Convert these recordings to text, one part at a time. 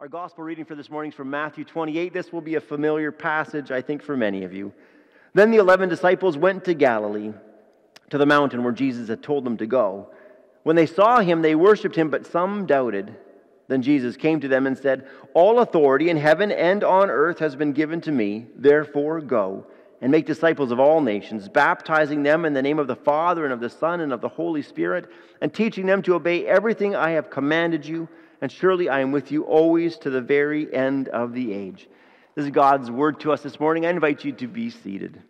Our gospel reading for this morning is from Matthew 28. This will be a familiar passage, I think, for many of you. Then the eleven disciples went to Galilee, to the mountain where Jesus had told them to go. When they saw him, they worshipped him, but some doubted. Then Jesus came to them and said, All authority in heaven and on earth has been given to me. Therefore, go and make disciples of all nations, baptizing them in the name of the Father and of the Son and of the Holy Spirit, and teaching them to obey everything I have commanded you and surely I am with you always to the very end of the age. This is God's word to us this morning. I invite you to be seated.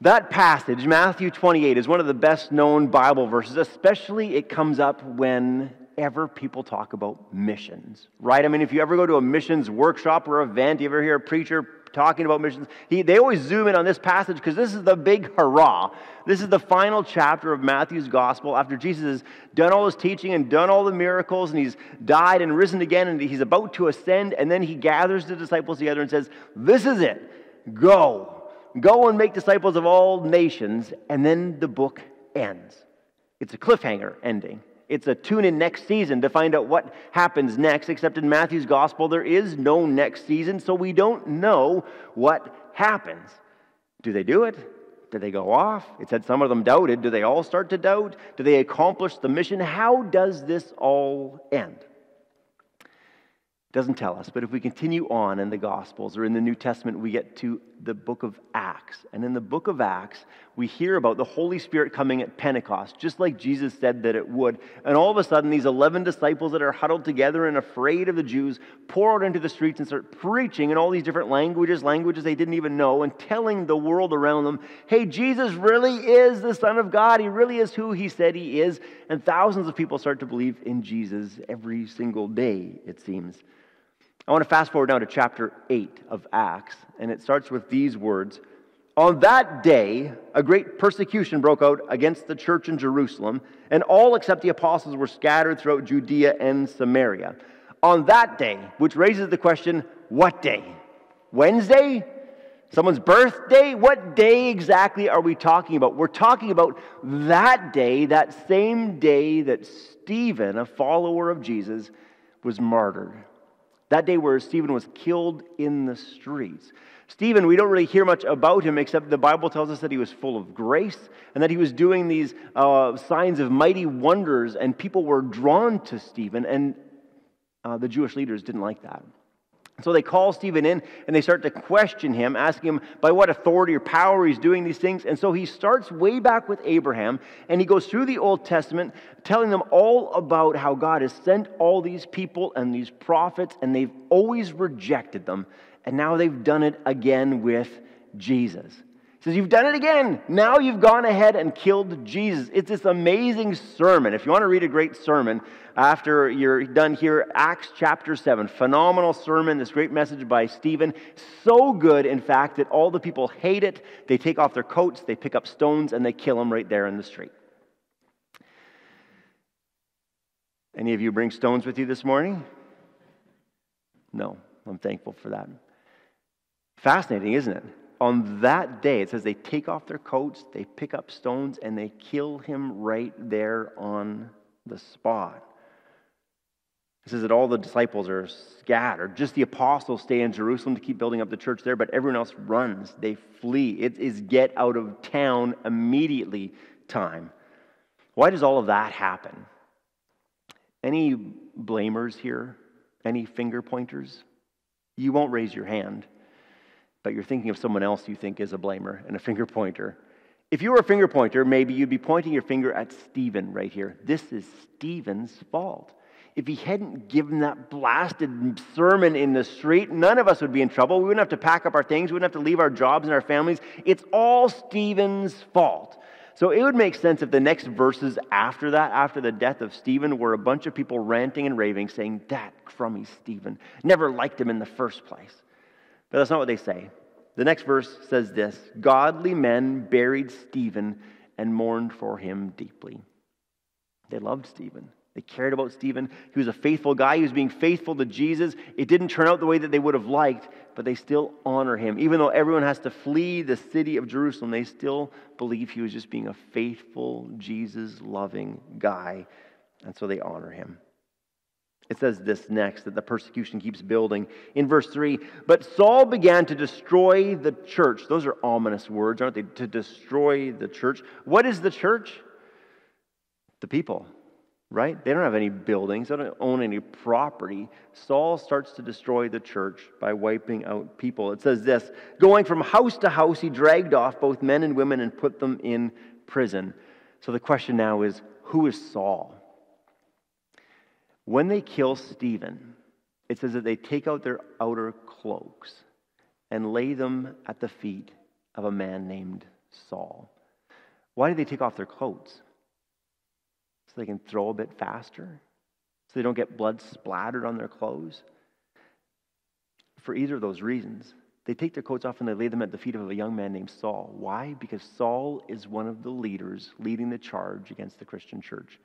That passage, Matthew 28, is one of the best known Bible verses, especially it comes up whenever people talk about missions, right? I mean, if you ever go to a missions workshop or event, you ever hear a preacher talking about missions. He, they always zoom in on this passage because this is the big hurrah. This is the final chapter of Matthew's gospel after Jesus has done all his teaching and done all the miracles and he's died and risen again and he's about to ascend. And then he gathers the disciples together and says, This is it. Go. Go and make disciples of all nations. And then the book ends. It's a cliffhanger ending. It's a tune in next season to find out what happens next, except in Matthew's gospel, there is no next season, so we don't know what happens. Do they do it? Do they go off? It said some of them doubted. Do they all start to doubt? Do they accomplish the mission? How does this all end? It doesn't tell us, but if we continue on in the Gospels or in the New Testament, we get to the book of Acts. And in the book of Acts, we hear about the Holy Spirit coming at Pentecost, just like Jesus said that it would. And all of a sudden, these 11 disciples that are huddled together and afraid of the Jews pour out into the streets and start preaching in all these different languages, languages they didn't even know, and telling the world around them, hey, Jesus really is the Son of God. He really is who he said he is. And thousands of people start to believe in Jesus every single day, it seems. I want to fast forward now to chapter 8 of Acts, and it starts with these words On that day, a great persecution broke out against the church in Jerusalem, and all except the apostles were scattered throughout Judea and Samaria. On that day, which raises the question what day? Wednesday? Someone's birthday? What day exactly are we talking about? We're talking about that day, that same day that Stephen, a follower of Jesus, was martyred. That day where Stephen was killed in the streets. Stephen, we don't really hear much about him except the Bible tells us that he was full of grace and that he was doing these uh, signs of mighty wonders, and people were drawn to Stephen, and uh, the Jewish leaders didn't like that. So they call Stephen in and they start to question him, asking him by what authority or power he's doing these things. And so he starts way back with Abraham and he goes through the Old Testament, telling them all about how God has sent all these people and these prophets, and they've always rejected them. And now they've done it again with Jesus. Says, You've done it again. Now you've gone ahead and killed Jesus. It's this amazing sermon. If you want to read a great sermon after you're done here, Acts chapter 7. Phenomenal sermon, this great message by Stephen. So good, in fact, that all the people hate it. They take off their coats, they pick up stones, and they kill him right there in the street. Any of you bring stones with you this morning? No, I'm thankful for that. Fascinating, isn't it? On that day, it says they take off their coats, they pick up stones, and they kill him right there on the spot. It says that all the disciples are scattered. Just the apostles stay in Jerusalem to keep building up the church there, but everyone else runs. They flee. It is get out of town immediately time. Why does all of that happen? Any blamers here? Any finger pointers? You won't raise your hand but you're thinking of someone else you think is a blamer and a finger pointer. If you were a finger pointer, maybe you'd be pointing your finger at Stephen right here. This is Stephen's fault. If he hadn't given that blasted sermon in the street, none of us would be in trouble. We wouldn't have to pack up our things. We wouldn't have to leave our jobs and our families. It's all Stephen's fault. So it would make sense if the next verses after that, after the death of Stephen, were a bunch of people ranting and raving, saying, That crummy Stephen never liked him in the first place. But that's not what they say. The next verse says this Godly men buried Stephen and mourned for him deeply. They loved Stephen. They cared about Stephen. He was a faithful guy. He was being faithful to Jesus. It didn't turn out the way that they would have liked, but they still honor him. Even though everyone has to flee the city of Jerusalem, they still believe he was just being a faithful, Jesus loving guy And so they honor him. It says this next that the persecution keeps building. In verse 3, but Saul began to destroy the church. Those are ominous words, aren't they? To destroy the church. What is the church? The people, right? They don't have any buildings, they don't own any property. Saul starts to destroy the church by wiping out people. It says this going from house to house, he dragged off both men and women and put them in prison. So the question now is who is Saul? When they kill Stephen, it says that they take out their outer cloaks and lay them at the feet of a man named Saul. Why do they take off their coats? So they can throw a bit faster? So they don't get blood splattered on their clothes? For either of those reasons, they take their coats off and they lay them at the feet of a young man named Saul. Why? Because Saul is one of the leaders leading the charge against the Christian church.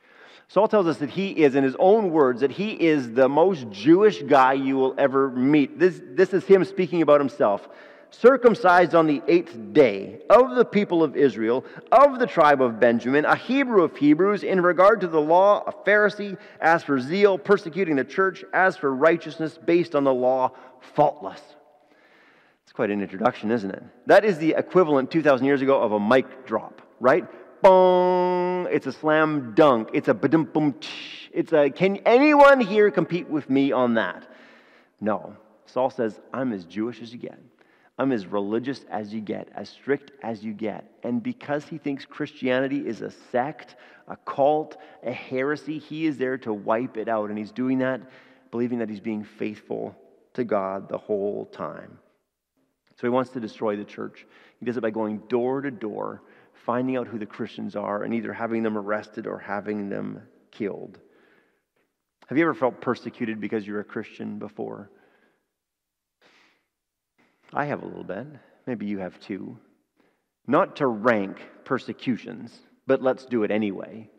Saul tells us that he is, in his own words, that he is the most Jewish guy you will ever meet. This, this is him speaking about himself. Circumcised on the eighth day of the people of Israel, of the tribe of Benjamin, a Hebrew of Hebrews, in regard to the law, a Pharisee, as for zeal, persecuting the church, as for righteousness based on the law, faultless. It's quite an introduction, isn't it? That is the equivalent 2,000 years ago of a mic drop, right? Bong! It's a slam dunk. It's a badum boom. It's a, can anyone here compete with me on that? No. Saul says, I'm as Jewish as you get. I'm as religious as you get, as strict as you get. And because he thinks Christianity is a sect, a cult, a heresy, he is there to wipe it out. And he's doing that, believing that he's being faithful to God the whole time. So he wants to destroy the church. He does it by going door to door, finding out who the Christians are, and either having them arrested or having them killed. Have you ever felt persecuted because you're a Christian before? I have a little bit. Maybe you have too. Not to rank persecutions, but let's do it anyway.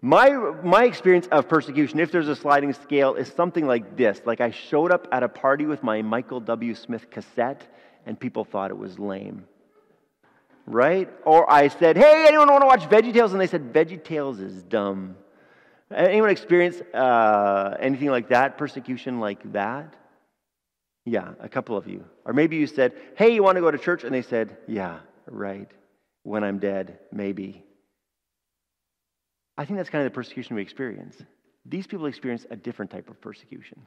My, my experience of persecution, if there's a sliding scale, is something like this. Like I showed up at a party with my Michael W. Smith cassette, and people thought it was lame. Right? Or I said, hey, anyone want to watch VeggieTales? And they said, VeggieTales is dumb. Anyone experience uh, anything like that, persecution like that? Yeah, a couple of you. Or maybe you said, hey, you want to go to church? And they said, yeah, right. When I'm dead, maybe. I think that's kind of the persecution we experience. These people experience a different type of persecution.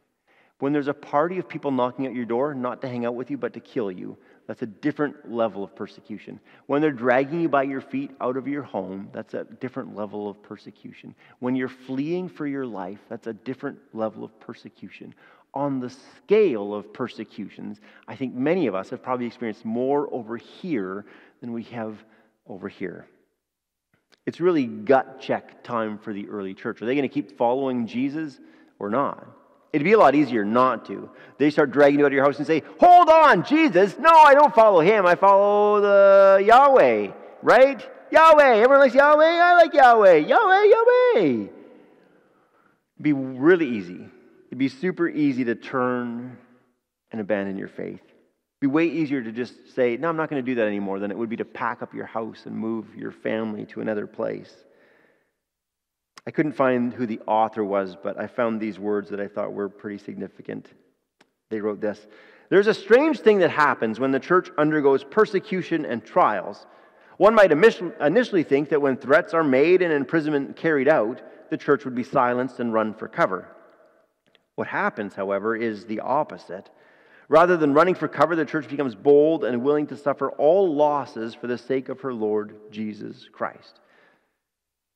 When there's a party of people knocking at your door, not to hang out with you, but to kill you, that's a different level of persecution. When they're dragging you by your feet out of your home, that's a different level of persecution. When you're fleeing for your life, that's a different level of persecution. On the scale of persecutions, I think many of us have probably experienced more over here than we have over here. It's really gut check time for the early church. Are they going to keep following Jesus or not? It'd be a lot easier not to. They start dragging you out of your house and say, Hold on, Jesus. No, I don't follow him. I follow the Yahweh, right? Yahweh. Everyone likes Yahweh. I like Yahweh. Yahweh, Yahweh. It'd be really easy. It'd be super easy to turn and abandon your faith. It'd be way easier to just say, No, I'm not going to do that anymore than it would be to pack up your house and move your family to another place. I couldn't find who the author was, but I found these words that I thought were pretty significant. They wrote this There's a strange thing that happens when the church undergoes persecution and trials. One might initially think that when threats are made and imprisonment carried out, the church would be silenced and run for cover. What happens, however, is the opposite. Rather than running for cover, the church becomes bold and willing to suffer all losses for the sake of her Lord Jesus Christ.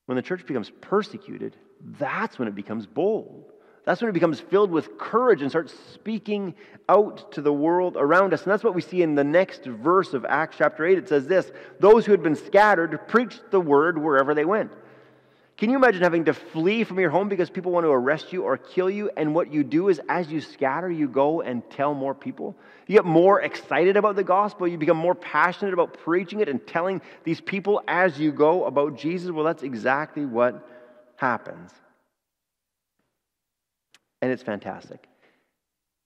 When the church becomes persecuted, that's when it becomes bold. That's when it becomes filled with courage and starts speaking out to the world around us. And that's what we see in the next verse of Acts chapter 8. It says this Those who had been scattered preached the word wherever they went. Can you imagine having to flee from your home because people want to arrest you or kill you? And what you do is, as you scatter, you go and tell more people. You get more excited about the gospel. You become more passionate about preaching it and telling these people as you go about Jesus. Well, that's exactly what happens. And it's fantastic.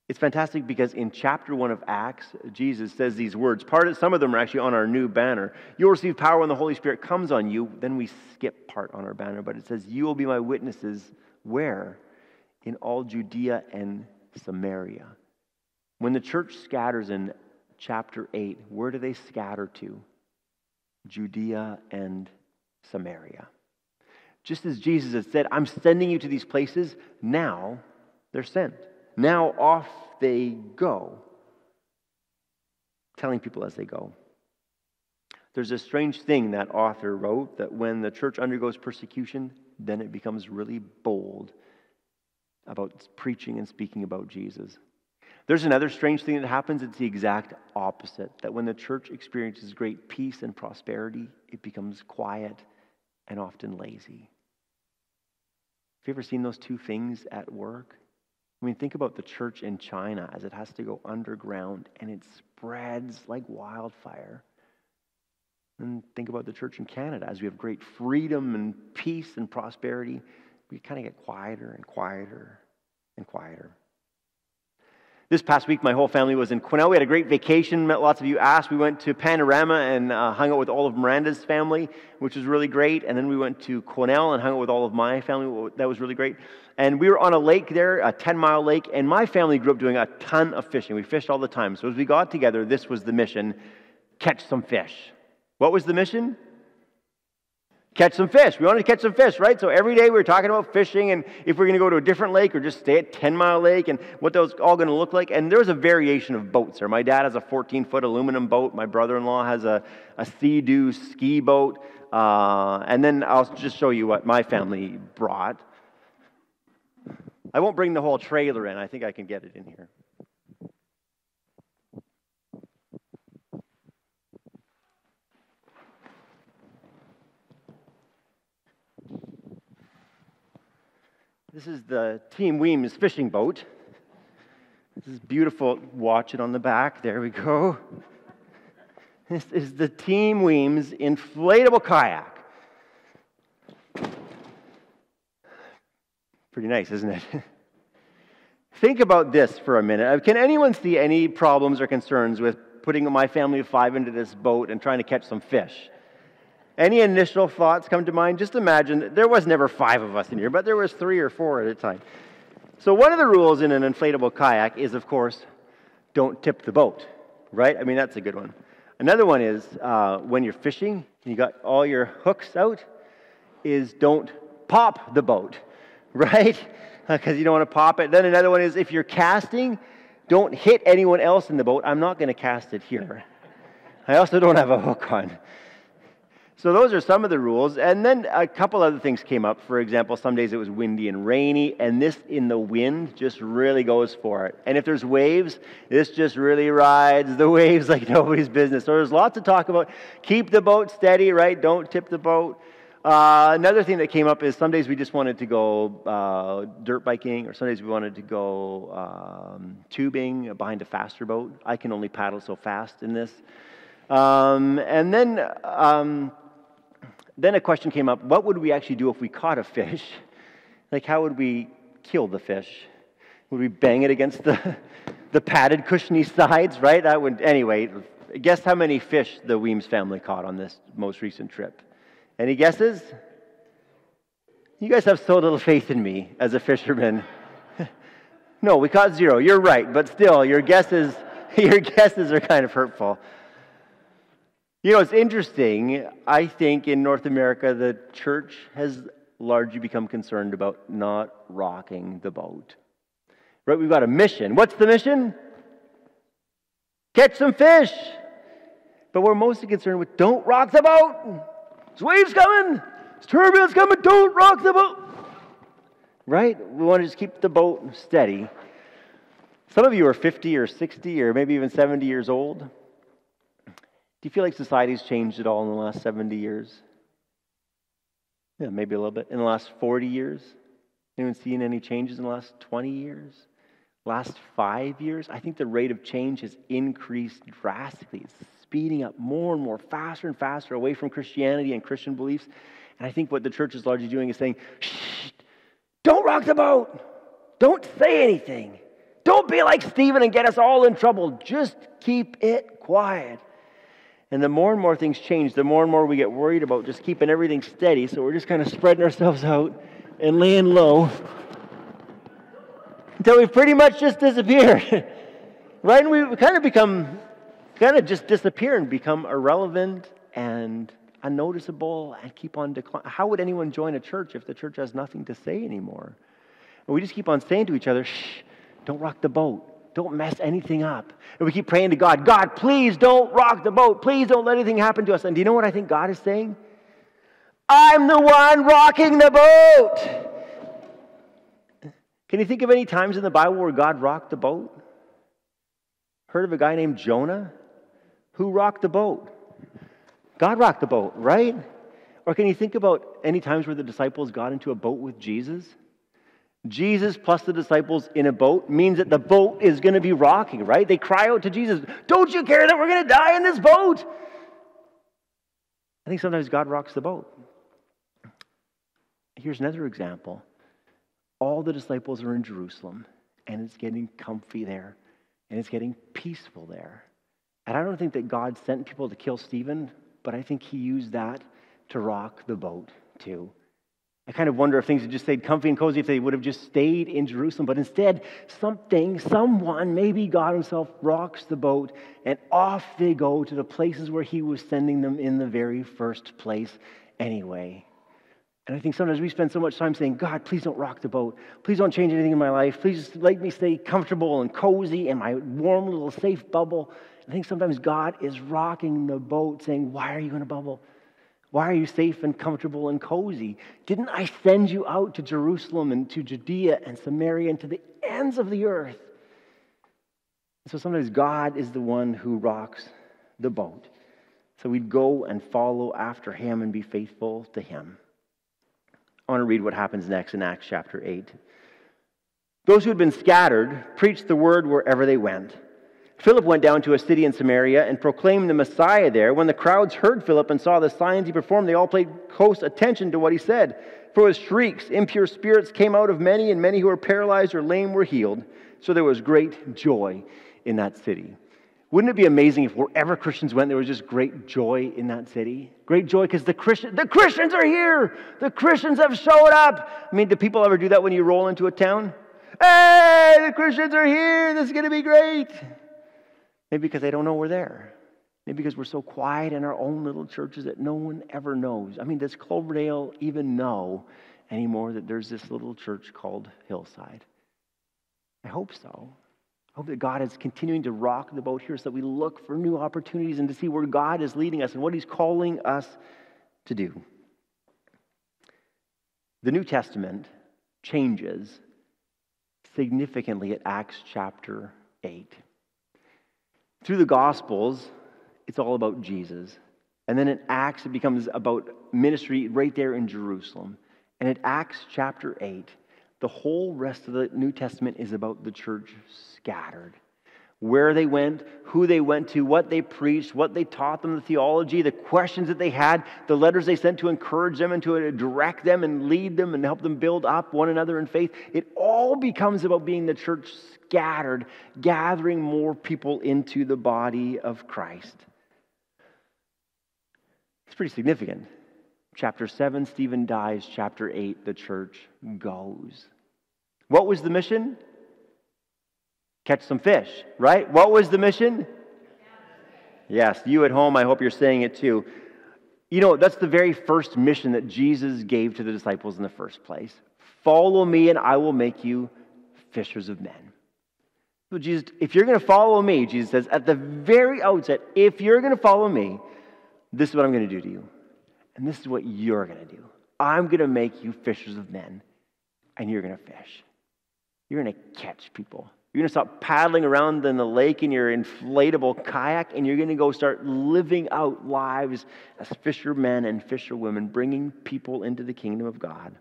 It's fantastic because in chapter 1 of Acts, Jesus says these words. Part of, some of them are actually on our new banner. You'll receive power when the Holy Spirit comes on you. Then we skip part on our banner, but it says, You will be my witnesses. Where? In all Judea and Samaria. When the church scatters in chapter 8, where do they scatter to? Judea and Samaria. Just as Jesus had said, I'm sending you to these places, now they're sent. Now off they go, telling people as they go. There's a strange thing that author wrote that when the church undergoes persecution, then it becomes really bold about preaching and speaking about Jesus. There's another strange thing that happens. It's the exact opposite. That when the church experiences great peace and prosperity, it becomes quiet and often lazy. Have you ever seen those two things at work? I mean, think about the church in China as it has to go underground and it spreads like wildfire. And think about the church in Canada as we have great freedom and peace and prosperity. We kind of get quieter and quieter and quieter. This past week, my whole family was in Quesnel. We had a great vacation. Met lots of you asked. We went to Panorama and uh, hung out with all of Miranda's family, which was really great. And then we went to Quesnel and hung out with all of my family. That was really great. And we were on a lake there, a 10 mile lake. And my family grew up doing a ton of fishing. We fished all the time. So as we got together, this was the mission catch some fish. What was the mission? Catch some fish. We wanted to catch some fish, right? So every day we were talking about fishing and if we're going to go to a different lake or just stay at 10 Mile Lake and what that was all going to look like. And there was a variation of boats there. My dad has a 14 foot aluminum boat. My brother in law has a, a Sea-Doo ski boat. Uh, and then I'll just show you what my family brought. I won't bring the whole trailer in. I think I can get it in here. This is the Team Weems fishing boat. This is beautiful. Watch it on the back. There we go. This is the Team Weems inflatable kayak. Pretty nice, isn't it? Think about this for a minute. Uh, can anyone see any problems or concerns with putting my family of five into this boat and trying to catch some fish? Any initial thoughts come to mind? Just imagine there was never five of us in here, but there was three or four at a time. So one of the rules in an inflatable kayak is, of course, don't tip the boat, right? I mean, that's a good one. Another one is uh, when you're fishing, you got all your hooks out, is don't pop the boat, right? Because you don't want to pop it. Then another one is if you're casting, don't hit anyone else in the boat. I'm not going to cast it here. I also don't have a hook on. So those are some of the rules. And then a couple other things came up. For example, some days it was windy and rainy, and this in the wind just really goes for it. And if there's waves, this just really rides the waves like nobody's business. So there's lots to talk about. Keep the boat steady, right? Don't tip the boat. Uh, another thing that came up is some days we just wanted to go uh, dirt biking, or some days we wanted to go um, tubing behind a faster boat. I can only paddle so fast in this. Um, and then um, then a question came up what would we actually do if we caught a fish? Like, how would we kill the fish? Would we bang it against the, the padded, cushiony sides, right? That would, anyway, guess how many fish the Weems family caught on this most recent trip? Any guesses? You guys have so little faith in me as a fisherman. no, we caught zero. You're right, but still, your guesses, your guesses are kind of hurtful. You know, it's interesting. I think in North America, the church has largely become concerned about not rocking the boat. Right? We've got a mission. What's the mission? Catch some fish. But we're mostly concerned with don't rock the boat. There's waves coming. There's turbulence coming. Don't rock the boat. Right? We want to just keep the boat steady. Some of you are 50 or 60 or maybe even 70 years old. Do you feel like society's changed at all in the last 70 years? Yeah, maybe a little bit. In the last 40 years? Anyone seen any changes in the last 20 years? Last five years? I think the rate of change has increased drastically. It's speeding up more and more, faster and faster away from Christianity and Christian beliefs. And I think what the church is largely doing is saying, shh, don't rock the boat. Don't say anything. Don't be like Stephen and get us all in trouble. Just keep it quiet. And the more and more things change, the more and more we get worried about just keeping everything steady. So we're just kind of spreading ourselves out and laying low until we've pretty much just disappear. right? And we kind of become, kind of just disappear and become irrelevant and unnoticeable and keep on declining. How would anyone join a church if the church has nothing to say anymore? And we just keep on saying to each other, shh, don't rock the boat. Don't mess anything up. And we keep praying to God, God, please don't rock the boat. Please don't let anything happen to us. And do you know what I think God is saying? I'm the one rocking the boat. Can you think of any times in the Bible where God rocked the boat? Heard of a guy named Jonah? Who rocked the boat? God rocked the boat, right? Or can you think about any times where the disciples got into a boat with Jesus? Jesus plus the disciples in a boat means that the boat is going to be rocking, right? They cry out to Jesus, Don't you care that we're going to die in this boat? I think sometimes God rocks the boat. Here's another example. All the disciples are in Jerusalem, and it's getting comfy there, and it's getting peaceful there. And I don't think that God sent people to kill Stephen, but I think he used that to rock the boat too. I kind of wonder if things had just stayed comfy and cozy if they would have just stayed in Jerusalem. But instead, something, someone, maybe God Himself, rocks the boat and off they go to the places where He was sending them in the very first place anyway. And I think sometimes we spend so much time saying, God, please don't rock the boat. Please don't change anything in my life. Please just let me stay comfortable and cozy in my warm little safe bubble. I think sometimes God is rocking the boat, saying, Why are you in a bubble? Why are you safe and comfortable and cozy? Didn't I send you out to Jerusalem and to Judea and Samaria and to the ends of the earth? So sometimes God is the one who rocks the boat. So we'd go and follow after him and be faithful to him. I want to read what happens next in Acts chapter 8. Those who had been scattered preached the word wherever they went. Philip went down to a city in Samaria and proclaimed the Messiah there. When the crowds heard Philip and saw the signs he performed, they all paid close attention to what he said. For with shrieks, impure spirits came out of many, and many who were paralyzed or lame were healed. So there was great joy in that city. Wouldn't it be amazing if wherever Christians went, there was just great joy in that city? Great joy because the, Christian, the Christians are here. The Christians have showed up. I mean, do people ever do that when you roll into a town? Hey, the Christians are here. This is going to be great. Maybe because they don't know we're there. Maybe because we're so quiet in our own little churches that no one ever knows. I mean, does Cloverdale even know anymore that there's this little church called Hillside? I hope so. I hope that God is continuing to rock the boat here so that we look for new opportunities and to see where God is leading us and what He's calling us to do. The New Testament changes significantly at Acts chapter 8. Through the Gospels, it's all about Jesus. And then in Acts, it becomes about ministry right there in Jerusalem. And in Acts chapter 8, the whole rest of the New Testament is about the church scattered where they went, who they went to, what they preached, what they taught them, the theology, the questions that they had, the letters they sent to encourage them and to direct them and lead them and help them build up one another in faith. It all becomes about being the church scattered, gathering more people into the body of Christ. It's pretty significant. Chapter 7, Stephen dies. Chapter 8, the church goes. What was the mission? Catch some fish, right? What was the mission? Yes, you at home, I hope you're saying it too. You know, that's the very first mission that Jesus gave to the disciples in the first place. Follow me, and I will make you fishers of men. So Jesus, if you're going to follow me, Jesus says at the very outset, if you're going to follow me, this is what I'm going to do to you. And this is what you're going to do. I'm going to make you fishers of men, and you're going to fish. You're going to catch people. You're going to stop paddling around in the lake in your inflatable kayak, and you're going to go start living out lives as fishermen and fisherwomen, bringing people into the kingdom of God.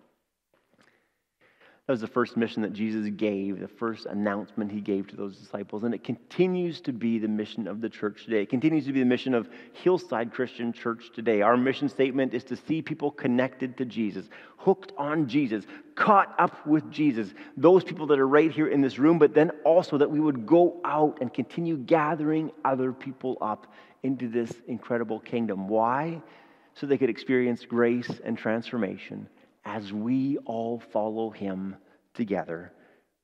That was the first mission that Jesus gave, the first announcement he gave to those disciples. And it continues to be the mission of the church today. It continues to be the mission of Hillside Christian Church today. Our mission statement is to see people connected to Jesus, hooked on Jesus, caught up with Jesus. Those people that are right here in this room, but then also that we would go out and continue gathering other people up into this incredible kingdom. Why? So they could experience grace and transformation as we all follow him together.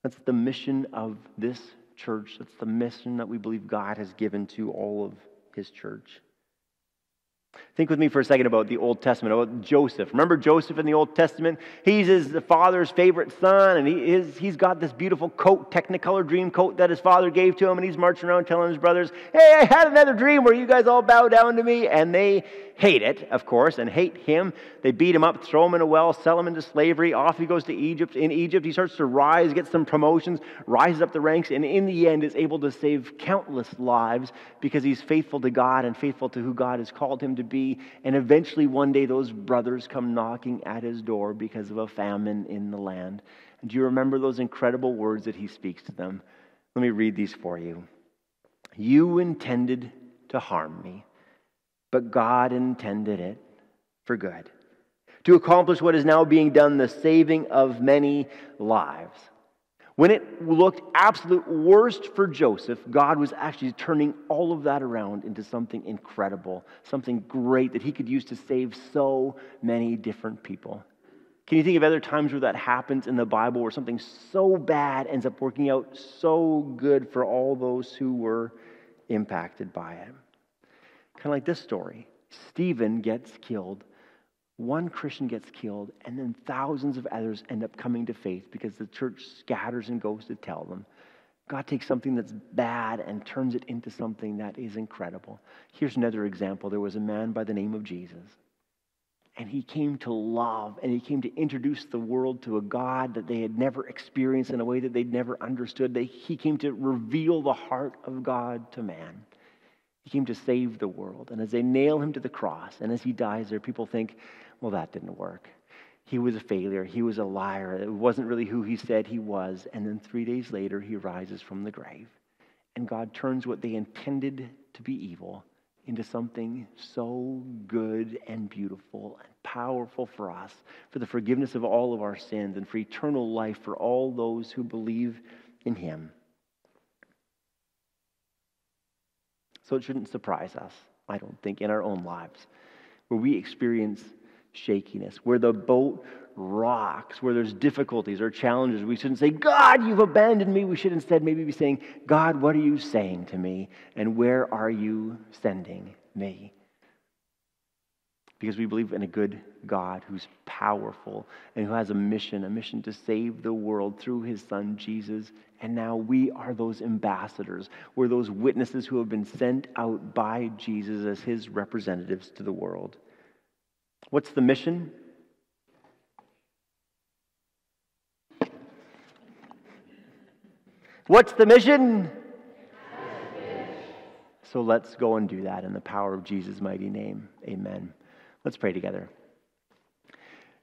That's the mission of this church. That's the mission that we believe God has given to all of his church. Think with me for a second about the Old Testament, about Joseph. Remember Joseph in the Old Testament? He's his father's favorite son, and he is, he's got this beautiful coat, Technicolor dream coat that his father gave to him, and he's marching around telling his brothers, Hey, I had another dream where you guys all bow down to me. And they hate it, of course, and hate him. They beat him up, throw him in a well, sell him into slavery. Off he goes to Egypt. In Egypt, he starts to rise, gets some promotions, rises up the ranks, and in the end is able to save countless lives because he's faithful to God and faithful to who God has called him to be. And eventually, one day, those brothers come knocking at his door because of a famine in the land. And do you remember those incredible words that he speaks to them? Let me read these for you. You intended to harm me but God intended it for good. To accomplish what is now being done, the saving of many lives. When it looked absolute worst for Joseph, God was actually turning all of that around into something incredible, something great that he could use to save so many different people. Can you think of other times where that happens in the Bible where something so bad ends up working out so good for all those who were impacted by it? Kind of like this story Stephen gets killed, one Christian gets killed, and then thousands of others end up coming to faith because the church scatters and goes to tell them. God takes something that's bad and turns it into something that is incredible. Here's another example there was a man by the name of Jesus. And he came to love and he came to introduce the world to a God that they had never experienced in a way that they'd never understood. They, he came to reveal the heart of God to man. He came to save the world. And as they nail him to the cross, and as he dies there, people think, well, that didn't work. He was a failure. He was a liar. It wasn't really who he said he was. And then three days later, he rises from the grave. And God turns what they intended to be evil into something so good and beautiful and powerful for us, for the forgiveness of all of our sins, and for eternal life for all those who believe in him. So it shouldn't surprise us, I don't think, in our own lives, where we experience shakiness, where the boat rocks, where there's difficulties or challenges. We shouldn't say, God, you've abandoned me. We should instead maybe be saying, God, what are you saying to me? And where are you sending me? because we believe in a good God who's powerful and who has a mission, a mission to save the world through his son Jesus. And now we are those ambassadors. We're those witnesses who have been sent out by Jesus as his representatives to the world. What's the mission? What's the mission? So let's go and do that in the power of Jesus' mighty name. Amen. Let's pray together.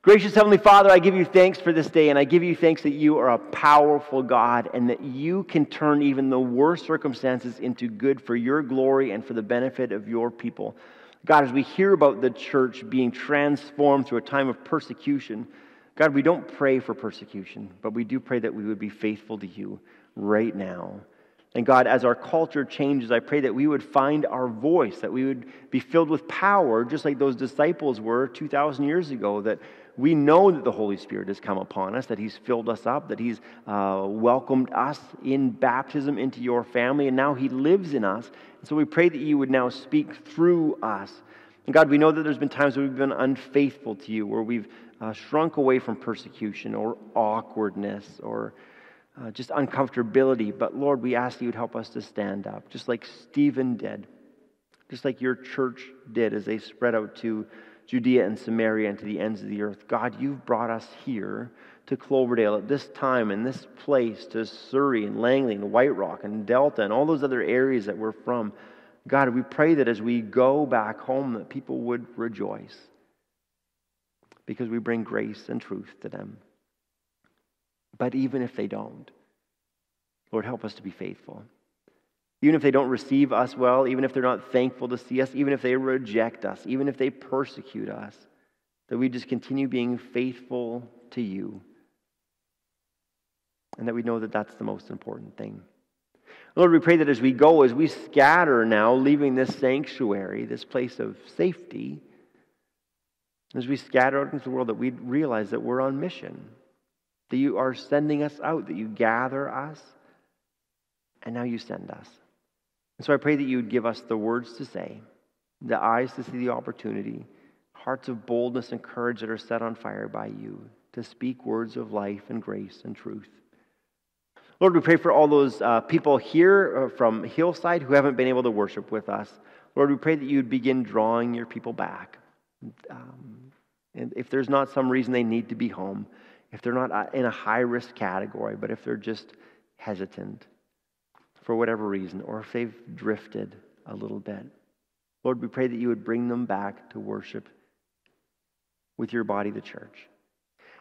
Gracious Heavenly Father, I give you thanks for this day, and I give you thanks that you are a powerful God and that you can turn even the worst circumstances into good for your glory and for the benefit of your people. God, as we hear about the church being transformed through a time of persecution, God, we don't pray for persecution, but we do pray that we would be faithful to you right now. And God, as our culture changes, I pray that we would find our voice, that we would be filled with power, just like those disciples were 2,000 years ago, that we know that the Holy Spirit has come upon us, that He's filled us up, that He's uh, welcomed us in baptism into your family, and now He lives in us. And so we pray that you would now speak through us. And God, we know that there's been times where we've been unfaithful to you, where we've uh, shrunk away from persecution or awkwardness or uh, just uncomfortability. But Lord, we ask you would help us to stand up, just like Stephen did, just like your church did as they spread out to Judea and Samaria and to the ends of the earth. God, you've brought us here to Cloverdale at this time in this place to Surrey and Langley and White Rock and Delta and all those other areas that we're from. God, we pray that as we go back home that people would rejoice because we bring grace and truth to them. But even if they don't, Lord, help us to be faithful. Even if they don't receive us well, even if they're not thankful to see us, even if they reject us, even if they persecute us, that we just continue being faithful to you. And that we know that that's the most important thing. Lord, we pray that as we go, as we scatter now, leaving this sanctuary, this place of safety, as we scatter out into the world, that we realize that we're on mission, that you are sending us out, that you gather us, and now you send us. And so I pray that you would give us the words to say, the eyes to see the opportunity, hearts of boldness and courage that are set on fire by you to speak words of life and grace and truth. Lord, we pray for all those uh, people here uh, from Hillside who haven't been able to worship with us. Lord, we pray that you would begin drawing your people back. Um, and if there's not some reason they need to be home, if they're not uh, in a high risk category, but if they're just hesitant for whatever reason, or if they've drifted a little bit, Lord, we pray that you would bring them back to worship with your body, the church.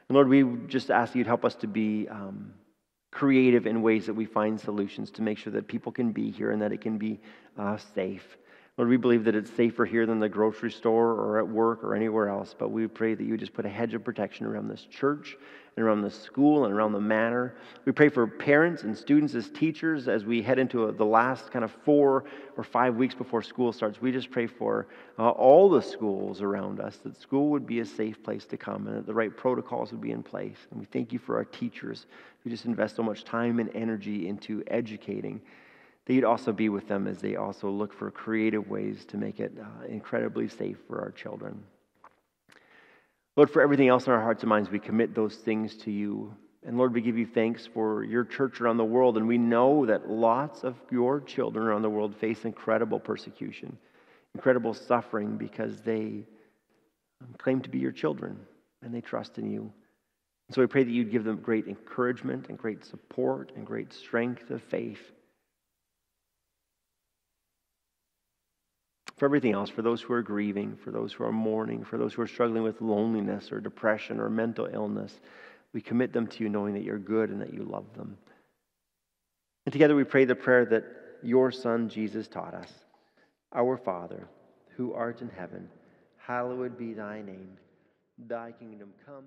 And Lord, we just ask that you'd help us to be. Um, creative in ways that we find solutions to make sure that people can be here and that it can be uh, safe. Lord, we believe that it's safer here than the grocery store or at work or anywhere else, but we pray that you just put a hedge of protection around this church and around the school and around the manor. We pray for parents and students as teachers as we head into a, the last kind of four or five weeks before school starts. We just pray for uh, all the schools around us that school would be a safe place to come and that the right protocols would be in place. And we thank you for our teachers who just invest so much time and energy into educating. That you'd also be with them as they also look for creative ways to make it uh, incredibly safe for our children. Lord, for everything else in our hearts and minds, we commit those things to you. And Lord, we give you thanks for your church around the world. And we know that lots of your children around the world face incredible persecution, incredible suffering because they um, claim to be your children and they trust in you. And so we pray that you'd give them great encouragement and great support and great strength of faith for everything else, for those who are grieving, for those who are mourning, for those who are struggling with loneliness or depression or mental illness. We commit them to you knowing that you're good and that you love them. And together we pray the prayer that your Son Jesus taught us Our Father, who art in heaven, hallowed be thy name. Thy kingdom come.